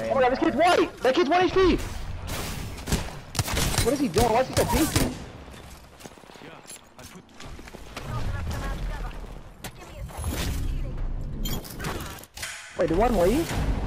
Oh my god, this kid's white! That kid's one HP! What is he doing? Why is he so beefy? Wait, did one leave?